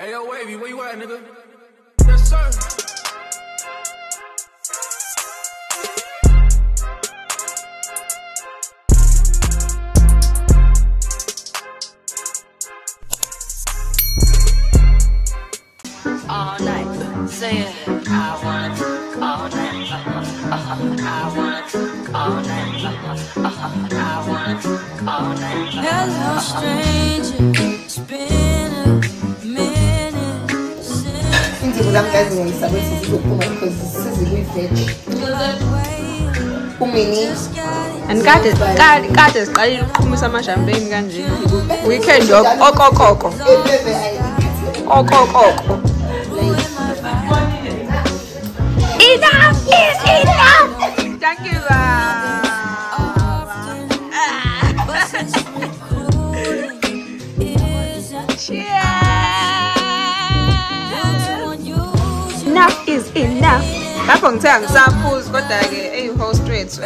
Hey, yo, Wavy, where you at, nigga? Yes, sir. all night. Say it. I wanna fuck all night. Uh-huh, uh-huh. I wanna fuck all night. Uh-huh, uh-huh. I wanna fuck all night. Hello, stranger. Ngiyayisaba ukuthi zizophuma because sezikwi-veg umini and kade kade siqalile ukuqhumisa amashampeni kanje weekend okokoko okokoko enough is enough thank you. But since recording isn't cheers is enough. Lapho ngithe angisaphuzi kodwa-ke eyi-whole wethu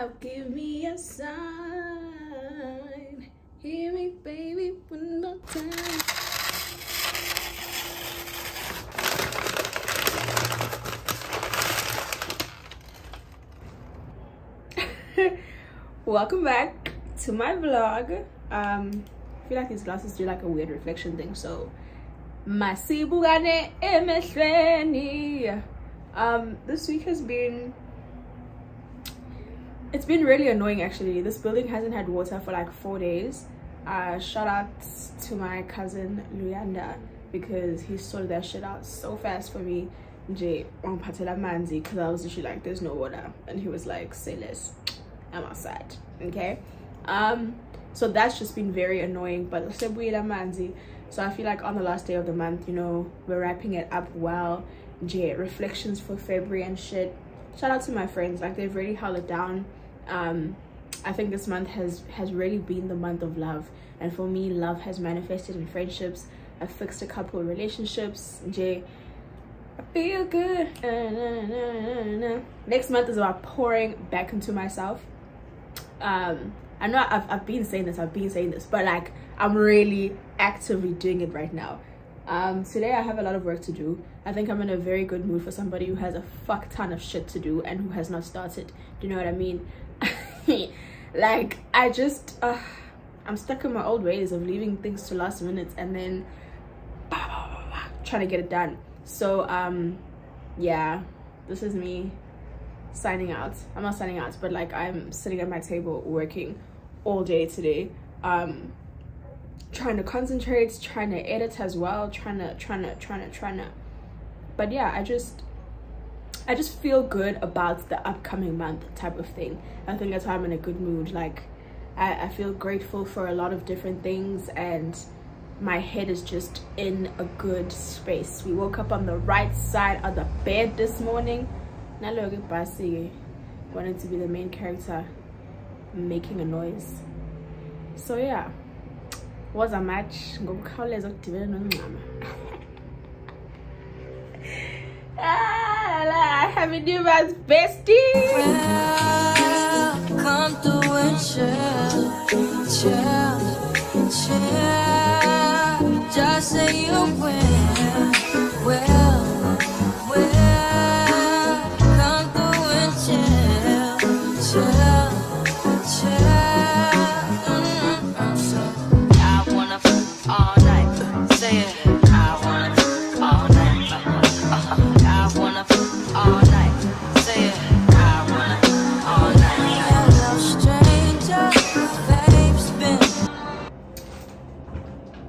I'll give me a sign. Hear me, baby, one more time. Welcome back to my vlog. Um, I feel like these glasses do like a weird reflection thing, so. Um, this week has been it's been really annoying actually. This building hasn't had water for like four days. Uh, shout out to my cousin Luyanda because he sorted that shit out so fast for me. Jay on Patela Manzi because I was literally like, there's no water, and he was like, say less. I'm outside. Okay. Um, so that's just been very annoying. But Manzi. So I feel like on the last day of the month, you know, we're wrapping it up well. Jay reflections for February and shit. Shout out to my friends, like they've really held it down. Um, I think this month has has really been the month of love, and for me, love has manifested in friendships. I've fixed a couple of relationships. Jay, I feel good. Next month is about pouring back into myself. Um, I know I've, I've been saying this, I've been saying this, but like I'm really actively doing it right now. Um, today I have a lot of work to do. I think I'm in a very good mood for somebody who has a fuck ton of shit to do and who has not started. Do you know what I mean? like I just, uh, I'm stuck in my old ways of leaving things to last minutes and then trying to get it done. So um, yeah, this is me signing out i'm not signing out but like i'm sitting at my table working all day today um trying to concentrate trying to edit as well trying to trying to trying to trying to but yeah i just i just feel good about the upcoming month type of thing. I think that's why i'm in a good mood. Like i, I feel grateful for a lot of different things and my head is just in a good space. We woke up on the right side of the bed this morning. Naloke ibhasi wanted to be the main character making a noise. So yeah. Was a match. Ngokukhawuleza ukudibana nongcama ah, happy new month bestie come through and chill, chill, chill. Just say you will,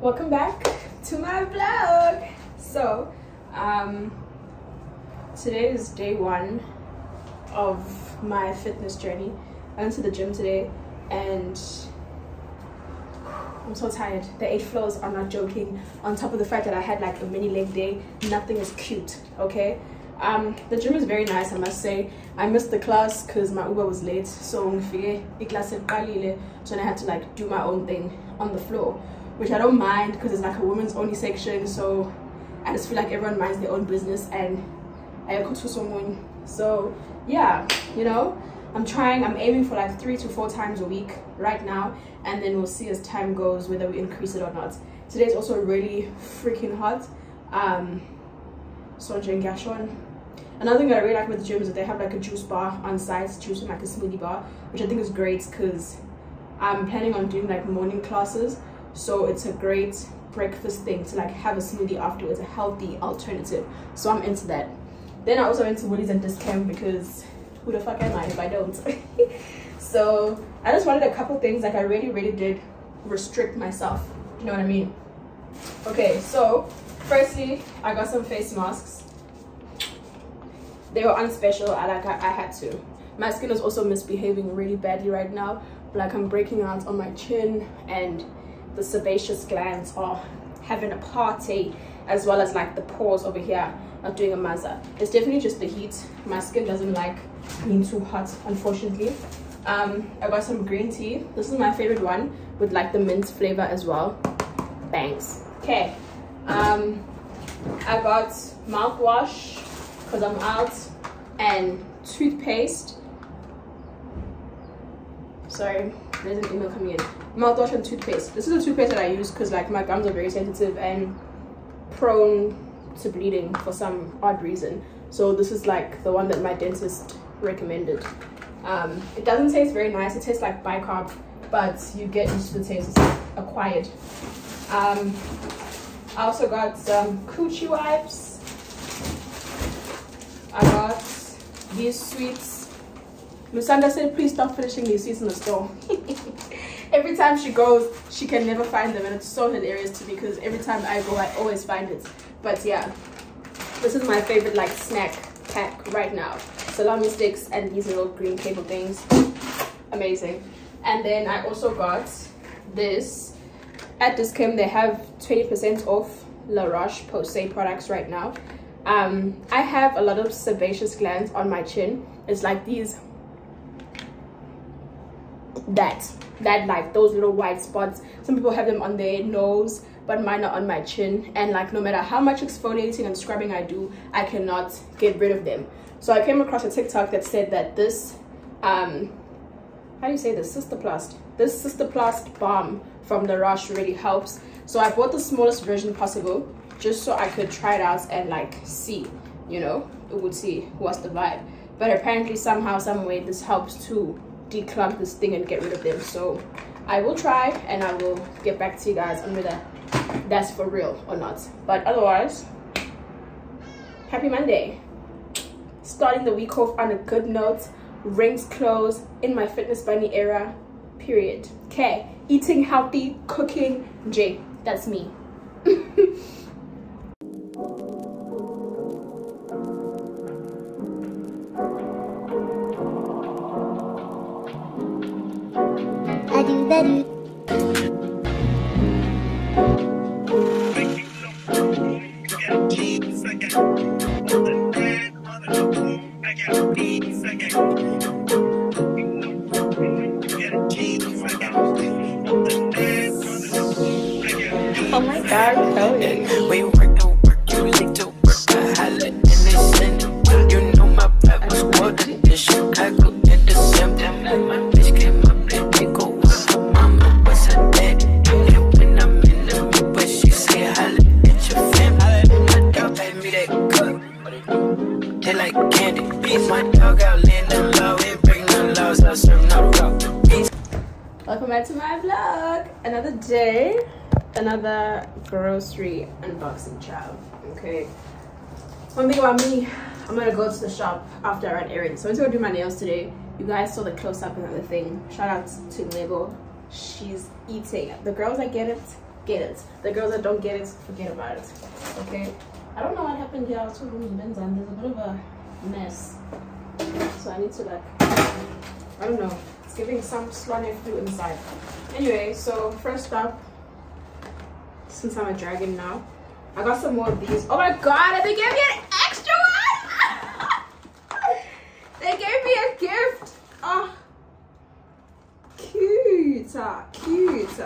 welcome back to my vlog. So um today is day one of my fitness journey. I went to the gym today and i'm so tired. The eight floors are not joking. On top of the fact that i had like a mini leg day nothing is cute okay? Um the gym is very nice i must say. I missed the class because my uber was late so so i had to like do my own thing on the floor which i don't mind because it's like a women's only section so i just feel like everyone minds their own business and i go to someone so yeah you know i'm trying i'm aiming for like three to four times a week right now and then we'll see as time goes whether we increase it or not today's also really freaking hot um so Gashon. Another thing that I really like with the gym is that they have like a juice bar on site, juice and like a smoothie bar, which I think is great because I'm planning on doing like morning classes. So it's a great breakfast thing to like have a smoothie afterwards, a healthy alternative. So I'm into that. Then I also went to Woolies and Discount because who the fuck am I if I don't? so I just wanted a couple things like I really, really did restrict myself. You know what I mean? Okay, so firstly, I got some face masks they were on special I like I, I had to my skin is also misbehaving really badly right now like I'm breaking out on my chin and the sebaceous glands are having a party as well as like the pores over here are doing a maza it's definitely just the heat. My skin doesn't like being too hot unfortunately. Um i got some green tea. This is my favorite one with like the mint flavor as well. Thanks okay. Um i got mouthwash because I'm out and toothpaste sorry there's an email coming in. Mouthwash and toothpaste. This is a toothpaste that I use because like my gums are very sensitive and prone to bleeding for some odd reason. So this is like the one that my dentist recommended. Um, it doesn't taste very nice. It tastes like bicarb but you get used to the taste. It's acquired. Um, I also got some coochie wipes. I got these sweets. Lusanda said, please stop finishing these sweets in the store. every time she goes, she can never find them. And it's so hilarious to me because every time I go, I always find it. But yeah, this is my favorite like snack pack right now. Salami sticks and these little green cable things. Amazing. And then I also got this. At Dis-Chem, they have 20% off La Roche-Posay products right now um i have a lot of sebaceous glands on my chin it's like these that that like those little white spots. Some people have them on their nose but mine are on my chin. And like no matter how much exfoliating and scrubbing i do i cannot get rid of them. So i came across a tiktok that said that this um how do you say this? Cistaplast this Cistaplast balm from the rush really helps. So i bought the smallest version possible just so I could try it out and like see, you know, it would see what's the vibe. But apparently somehow, some way, this helps to declog this thing and get rid of them. So I will try and I will get back to you guys on whether that's for real or not. But otherwise, happy Monday. Starting the week off on a good note. Rings closed in my fitness bunny era, period. Okay, eating healthy, cooking, J. That's me. Oh unboxing child okay one thing about me i'm gonna go to the shop after i run errands so i'm gonna do my nails today you guys saw the close-up and everything shout out to Nebo. she's eating the girls that get it get it the girls that don't get it forget about it okay I don't know what happened here. I was told rooms men's and there's a bit of a mess. So I need to like I don't know. It's giving some slonny flu inside. Anyway, so first up, since I'm a dragon now, I got some more of these. Oh my god, they gave me an extra one! they gave me a gift. Oh, cute, ah, cute.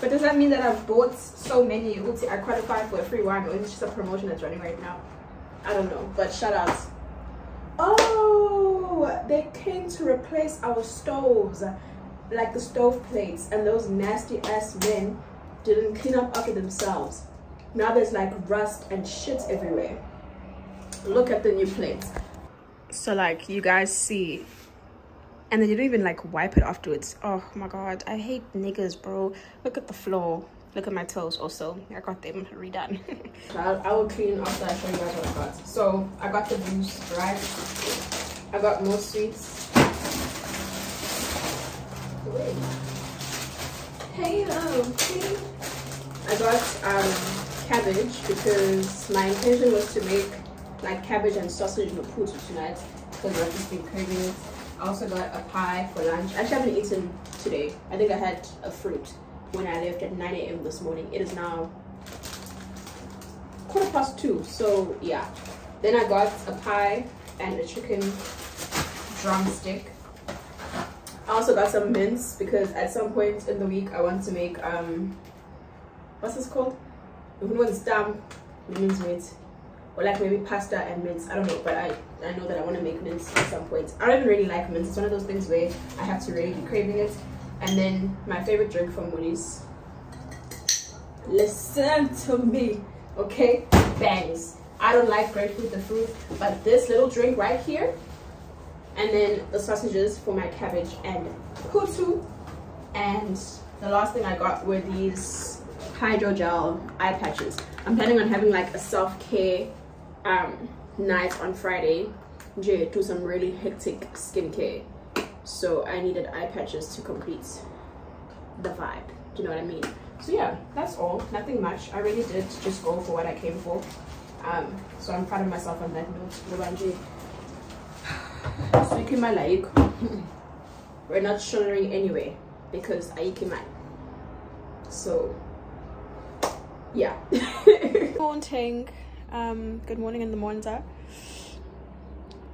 But does that mean that I've bought so many? Uti, I qualify for a free one, or is it just a promotion that's running right now? I don't know, but shout outs. Oh, they came to replace our stoves, like the stove plates, and those nasty ass men didn't clean up after themselves. Now there's like rust and shit everywhere. Look at the new plates. So like you guys see, and they didn't even like wipe it afterwards. Oh my god, I hate niggas, bro. Look at the floor. Look at my toes also. I got them redone. I'll, I will clean after I show you guys what I got. So I got the boost, right? I got more sweets. Hey, um, hey. I got um cabbage because my intention was to make like cabbage and sausage maputo tonight because I've just been craving it. I also got a pie for lunch. Actually, I haven't eaten today. I think I had a fruit when I left at 9 a.m. this morning. It is now quarter past two. So yeah. Then I got a pie and a chicken drumstick. I also got some mince because at some point in the week I want to make um what's this called? It's damn mince meat. Or like maybe pasta and mince. I don't know, but I, I know that I want to make mince at some point. I don't even really like mince. It's one of those things where I have to really be craving it. And then my favorite drink from Woolies. Listen to me, okay? Bangs. I don't like grapefruit the fruit, but this little drink right here, and then the sausages for my cabbage and putu. And the last thing I got were these hydrogel eye patches. I'm planning on having like a self-care um, night on Friday. J do some really hectic skincare. So I needed eye patches to complete the vibe. Do you know what I mean? So yeah, that's all. Nothing much. I really did just go for what I came for. Um, so I'm proud of myself on that note. Lubanje. So my like. We're not shouldering anyway because I my. So yeah. morning. Um, good morning in the morning, sir.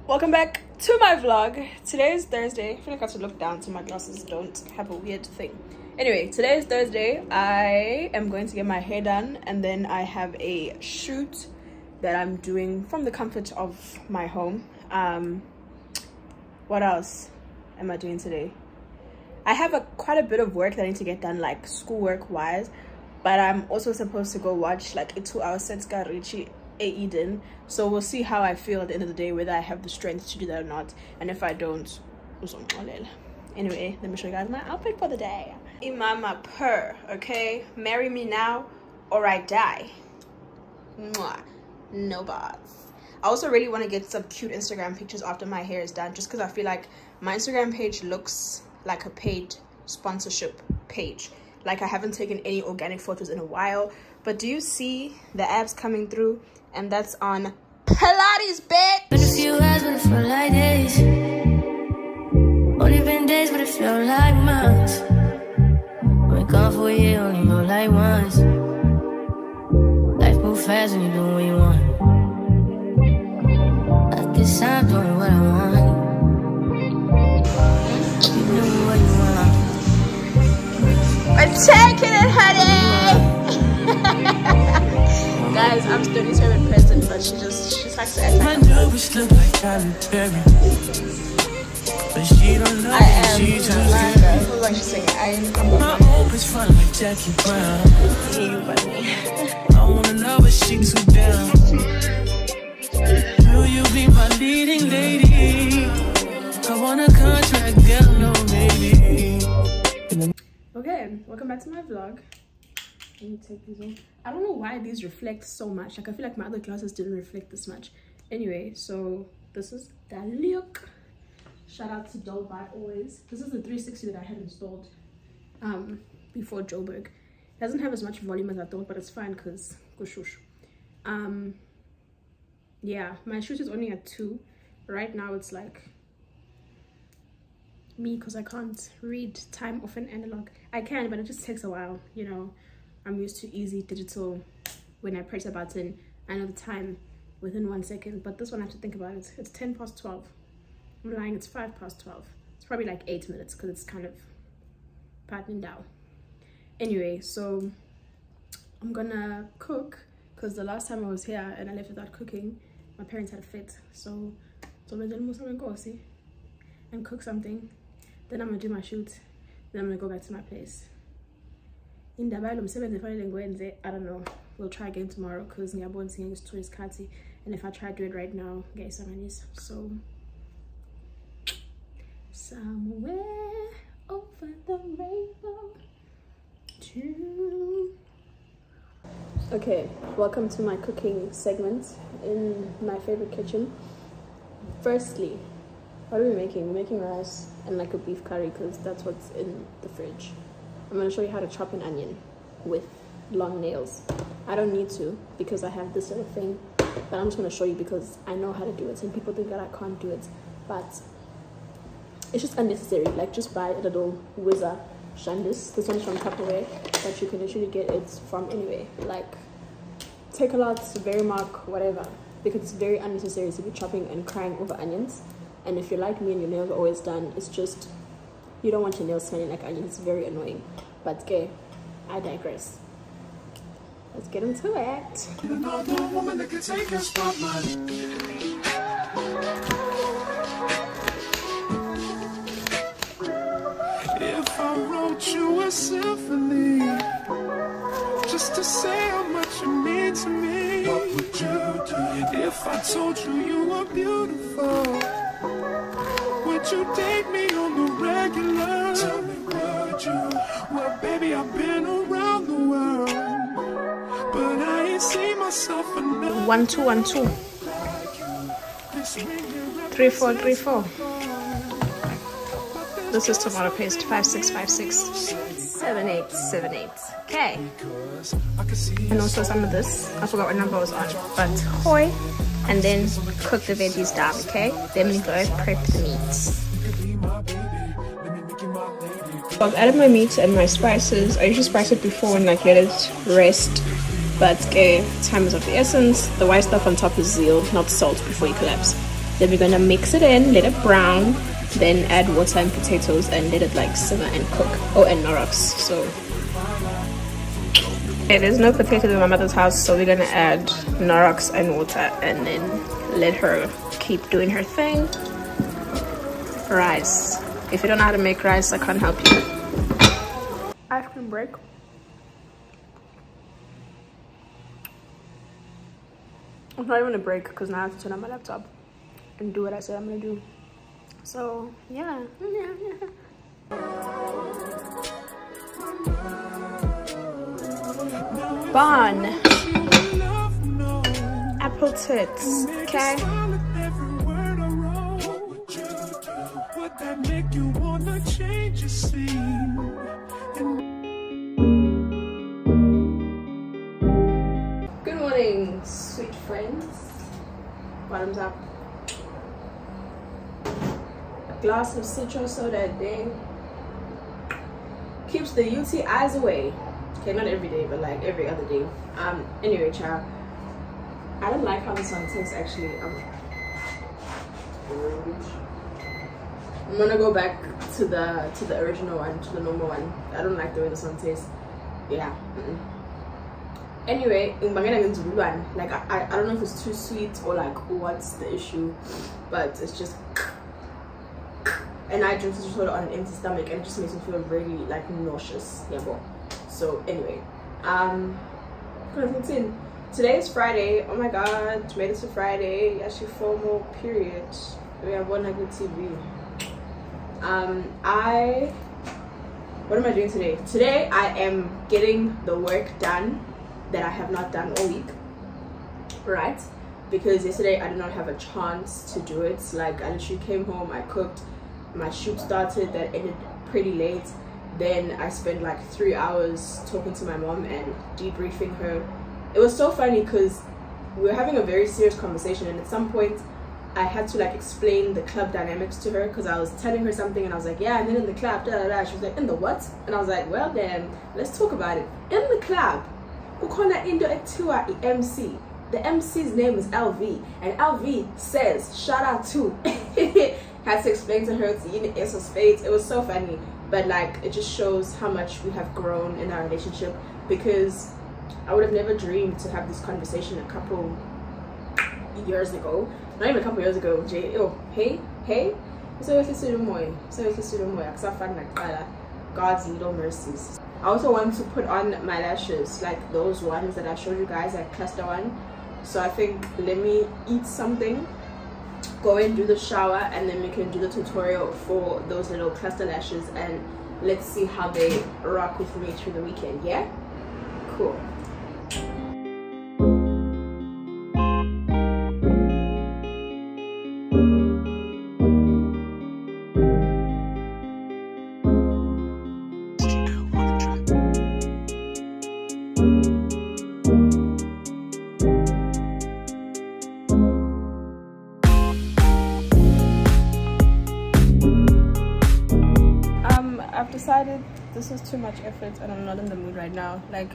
Welcome back to my vlog. Today is Thursday. I feel like I have to look down so my glasses don't have a weird thing. Anyway, today is Thursday. I am going to get my hair done and then I have a shoot that I'm doing from the comfort of my home. Um, what else am I doing today? I have a quite a bit of work that I need to get done, like schoolwork wise, but I'm also supposed to go watch like a two hour Setska Richie Eden. So we'll see how I feel at the end of the day, whether I have the strength to do that or not. And if I don't, anyway, let me show you guys my outfit for the day. Imama per, okay? Marry me now or I die. Mwah. No boss. I also really want to get some cute Instagram pictures after my hair is done just because I feel like my Instagram page looks like a paid sponsorship page. Like I haven't taken any organic photos in a while. But do you see the abs coming through? And that's on Pilates, bitch! But it like days. Only been days, but it like months. For only know like once. Life move fast you do what you want. Doing what I want. You do what you want. We're taking it, honey! Guys, I'm her in present, but she just she just likes to act like nervous look like Tyler Perry. But she don't know I am she just. Who's like she's singing? I am My hope is fun like Jackie Brown. you. I wanna know if she too down. Will you be my leading lady? I want a contract, girl, no maybe. Okay, welcome back to my vlog. Let me take these off. I don't know why these reflect so much. Like I feel like my other glasses didn't reflect this much. Anyway, so this is the look. Shout out to Dolby always. This is the 360 that I had installed um before Joburg. It doesn't have as much volume as I thought, but it's fine because. Um yeah my shoot is only at two right now it's like me because i can't read time off an analog. I can but it just takes a while you know. I'm used to easy digital when i press a button. I know the time within one second but this one i have to think about it. It's 10 past 12 i'm lying it's 5 past 12 it's probably like eight minutes because it's kind of patterning down. Anyway so i'm gonna cook because the last time i was here and i left without cooking my parents had a fit. So so I'm gonna and cook something then i'm gonna do my shoot then i'm gonna go back to my place indaba yalo msebenzi efanele ngwenze i don't know. We'll try again tomorrow because ngiyabona singeke isikhathi. And if i try to do it right now ngiyayisanganisa so somewhere over the rainbow to okay welcome to my cooking segment in my favorite kitchen. Firstly what are we making? We're making rice and like a beef curry because that's what's in the fridge. I'm going to show you how to chop an onion with long nails. I don't need to because i have this little thing but i'm just going to show you because i know how to do it. And people think that i can't do it but it's just unnecessary. Like just buy a little whizzer shandis this one's from tupperware but you can literally get it from anywhere. Like take a lot very mark whatever because it's very unnecessary to be chopping and crying over onions and if you're like me and your nails are always done it's just you don't want your nails smelling like onions it's very annoying but okay i digress let's get into it Another woman that can take your spotlight. If I wrote you a symphony, just to say how much you mean to me, what would you do? If I told you you were beautiful, would you date me on the regular? Tell me, would you? Well, baby, I've been around the world, but I ain't seen myself enough. one two one two. This ring here three four three four. This is tomato paste five six five six. Seven eight seven eight. Okay. Represents- I can see and also some of this. I forgot what number I was on but hoy and then cook the veggies down okay then we go prep the meats I've added my meat and my spices. I usually spice it before and like let it rest. But okay, time is of the essence. The white stuff on top is zeal, not salt before you collapse. Then we're gonna mix it in, let it brown, then add water and potatoes and let it like simmer and cook. Oh, and Knorrox. So there's no potatoes in my mother's house, so we're gonna add Knorrox and water and then let her keep doing her thing. Rice. If you don't know how to make rice, I can't help you. Ice cream break. It's not even a break because now I have to turn on my laptop and do what I said I'm gonna do. So yeah. Bon. Apple tits. Okay. Good morning, sweet friends. Bottoms up. A glass of citrus soda a day keeps the UTIs away. Okay, not every day, but like every other day. Um. Anyway, child. I don't like how this one tastes. Actually, um, I'm gonna go back to the to the original one, to the normal one. I don't like the way this one tastes. Yeah. Mm-mm anyway ngibangela ngenzululwane like I, I, don't know if it's too sweet or like what's the issue but it's just and i drink citrus soda on an empty stomach and it just makes me feel really like nauseous yeah well so anyway um today is friday. Oh my god made it to friday actually formal period. We have one good tv um i what am i doing today? Today i am getting the work done that I have not done all week, right? Because yesterday I did not have a chance to do it. Like I literally came home, I cooked, my shoot started that ended pretty late. Then I spent like three hours talking to my mom and debriefing her. It was so funny because we were having a very serious conversation, and at some point, I had to like explain the club dynamics to her because I was telling her something, and I was like, "Yeah," and then in the club, da da da. She was like, "In the what?" And I was like, "Well, then let's talk about it." In the club, kukhona into ekuthiwa i-MC. The MC's name is LV, and LV says, "Shout out to." had to explain to her it's in Esos Fate. It was so funny, but like it just shows how much we have grown in our relationship because I would have never dreamed to have this conversation a couple years ago. Not even a couple years ago. Jay, oh, hey, hey. So it's a moy. So it's a moy. God's little mercies. I also want to put on my lashes, like those ones that I showed you guys, like cluster one. So I think let me eat something go and do the shower and then we can do the tutorial for those little cluster lashes and let's see how they rock with me through the weekend yeah? Cool this is too much effort and i'm not in the mood right now. Like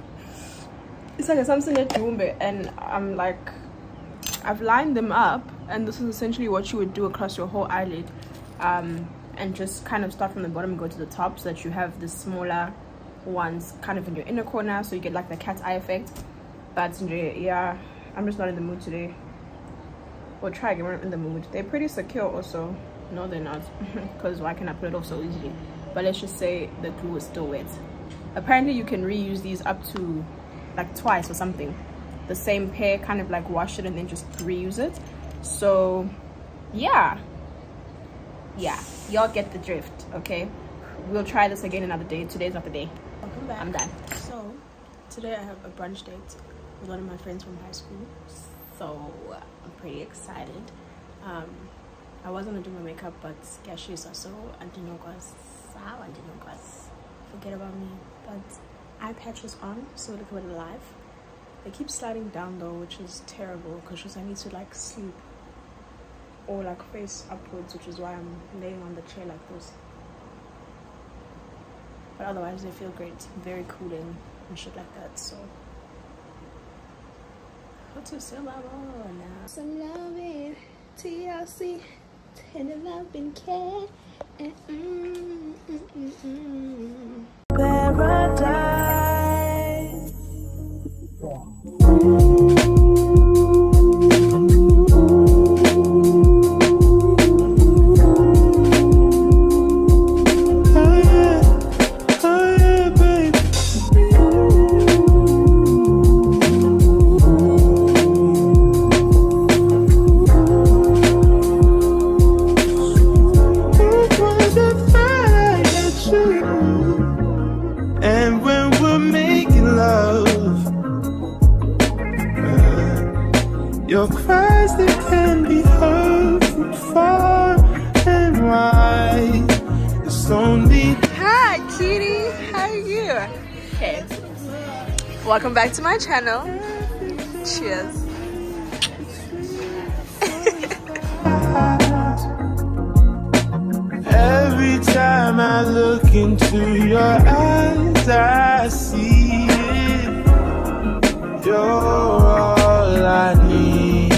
it's like something at Dumbe and i'm like i've lined them up and this is essentially what you would do across your whole eyelid um and just kind of start from the bottom and go to the top so that you have the smaller ones kind of in your inner corner so you get like the cat's eye effect. But yeah i'm just not in the mood today. We'll try again when I'm in the mood. They're pretty secure also. No they're not. Because why can i put it off so easily but let's just say the glue is still wet. Apparently you can reuse these up to like twice or something. The same pair kind of like wash it and then just reuse it. So yeah. Yeah. Y'all get the drift okay? We'll try this again another day. Today's not the day. Welcome back. i'm done. So, today I have a brunch date with one of my friends from high school. so i'm pretty excited. Um i was gonna do my makeup but yeah she's also antinogwas antinogwas Forget about me. But eye patches on, so look at it live. They keep sliding down though, which is terrible because I need to like sleep or like face upwards, which is why I'm laying on the chair like this. But otherwise, they feel great, very cooling and shit like that. So, what to say about all now? Some loving, TLC, tender love and care. Paradise. Okay. Welcome back to my channel. Cheers. Every time I look into your eyes, I see it. You're all I need.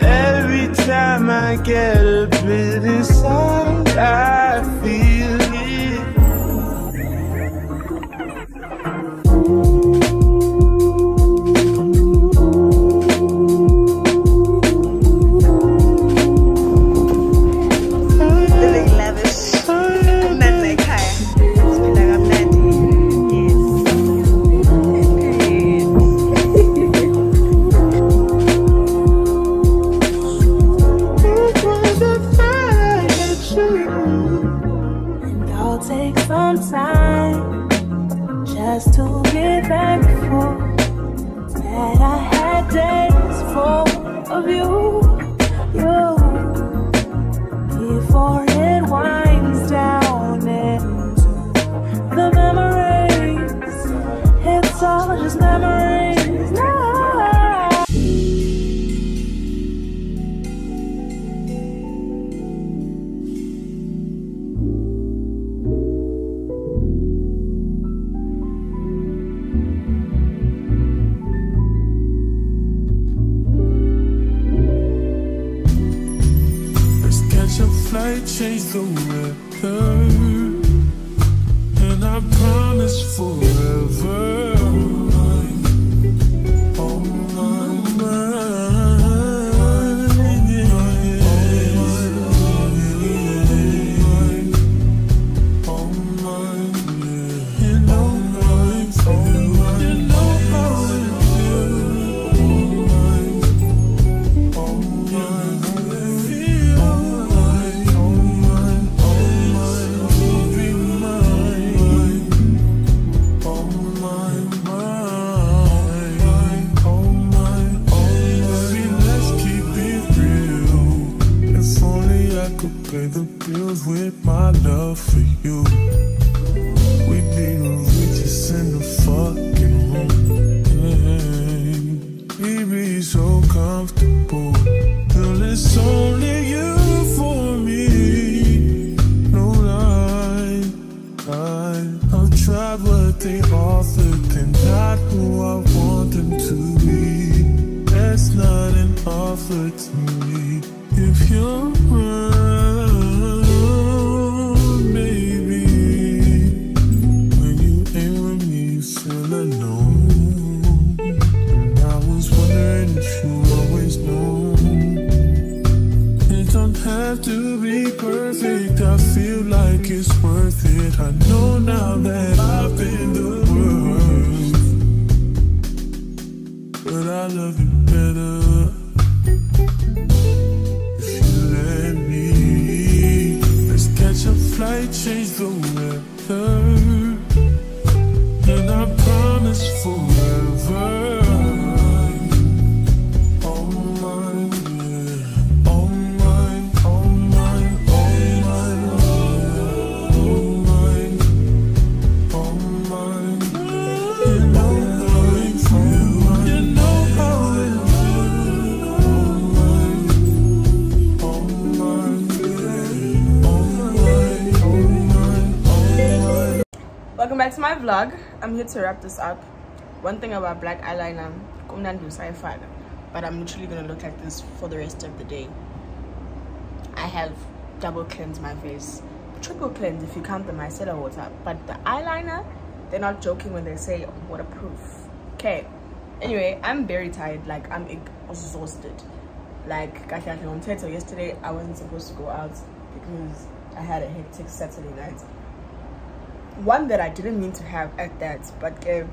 Every time I get a bit inside, I outside. To me. If you're welcome back to my vlog. I'm here to wrap this up. One thing about black eyeliner but i'm literally gonna look like this for the rest of the day. I have double cleansed my face. Triple cleanse if you count the micellar water but the eyeliner they're not joking when they say waterproof. Okay. Anyway i'm very tired like i'm exhausted. Like yesterday i wasn't supposed to go out because i had a hectic saturday night one that I didn't mean to have at that, but uh,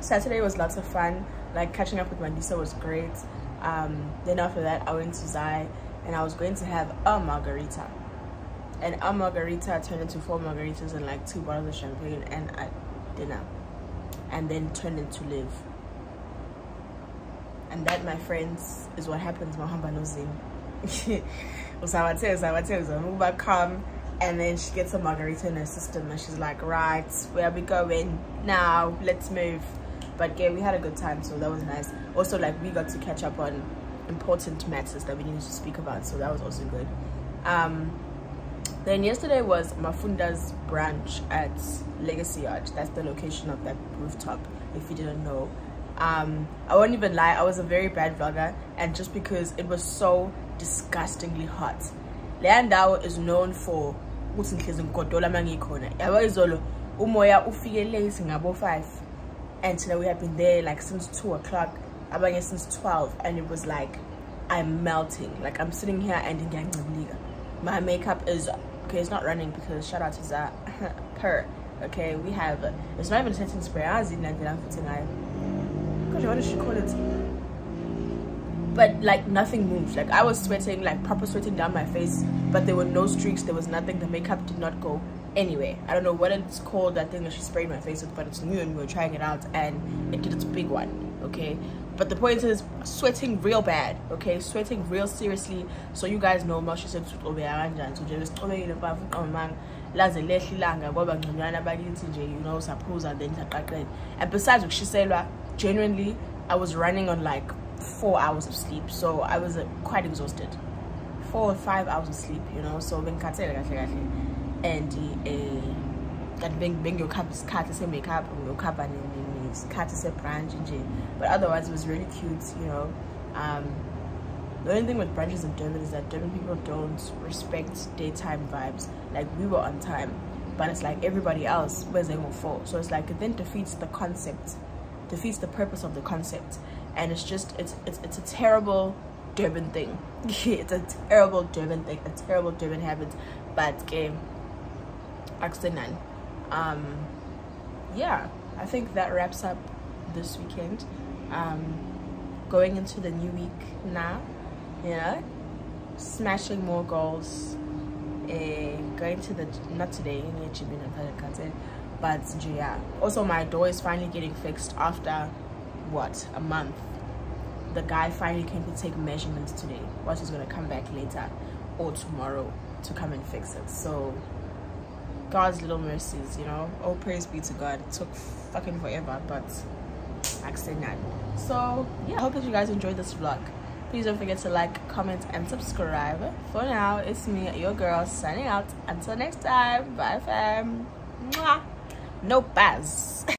Saturday was lots of fun. Like catching up with Mandisa was great. Um, then after that, I went to Zai and I was going to have a margarita. And a margarita turned into four margaritas and like two bottles of champagne and a dinner. And then turned into live. And that, my friends, is what happens Mahamba Nozim. Usawathe, usawathe, uzamuba come and then she gets a margarita in her system and she's like right where are we going now? Let's move. But yeah we had a good time so that was nice. Also like we got to catch up on important matters that we needed to speak about so that was also good. Um then yesterday was mafunda's branch at legacy art that's the location of that rooftop if you didn't know. Um i won't even lie i was a very bad vlogger and just because it was so disgustingly hot. Leya ndawo is known for ukuthi ngihlezi ngigodola uma ngikhona. Yabo izolo umoya ufike late ngabo 5 and today we have been there like since 2 o'clock. Abanye since 12 and it was like i'm melting. Like i'm sitting here and ngiyancibilika my makeup is okay it's not running because shout out to that per okay? We have it's not even setting spray. Azi nandlela ngifuthe ngayo gosh what does she call it? But like nothing moved. Like i was sweating like proper sweating down my face but there were no streaks there was nothing the makeup did not go anywhere. I don't know what it's called that thing that she sprayed my face with but it's new and we were trying it out and it did its big one okay? But the point is sweating real bad okay? Sweating real seriously. So you guys know ma she said so mfana uqomanga laze lehle ilanga kwaba ngconywana bakithi nje you know saphuza then saqaqela and besides she ukushiselwa genuinely i was running on like four hours of sleep. So i was uh, quite exhausted four or five hours of sleep you know so bengikhathele kahle kahle and eh kanti bengiyokhapha isikhathi se-makeup ngiyokhapha nesikhathi se-brunch nje but otherwise it was really cute you know um the only thing with branches in Durban is that Durban people don't respect daytime vibes. Like we were on time, but it's like everybody else was able for. So it's like it then defeats the concept, defeats the purpose of the concept, and it's just it's it's it's a terrible Durban thing. it's a terrible Durban thing, a terrible Durban habit. But game, none. Um, yeah, I think that wraps up this weekend. Um, going into the new week now know smashing more goals uh, going to the not today but yeah also my door is finally getting fixed after what a month the guy finally came to take measurements today what he's gonna come back later or tomorrow to come and fix it. So god's little mercies you know? All praise be to god. It took fucking forever but I said that. So yeah i hope that you guys enjoyed this vlog. Please don't forget to like comment and subscribe. For now it's me your girl signing out. Until next time. Bye fam. Mwah. no buzz